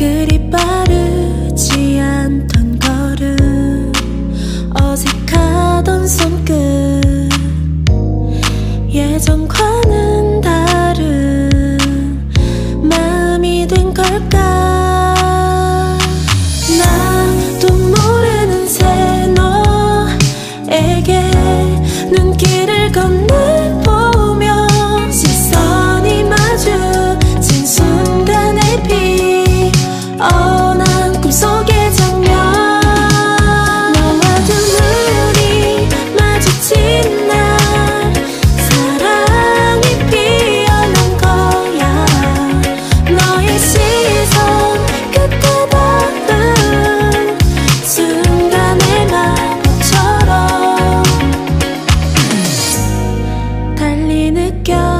그리 빠르지 않던 걸음 어색하던 손끝. 예전과는 어난 꿈속의 장면. 너와 두 눈이 마주친 날. 사랑이 피어난 거야. 너의 시선 끝에 닿은 순간의 마법처럼 달리 느껴.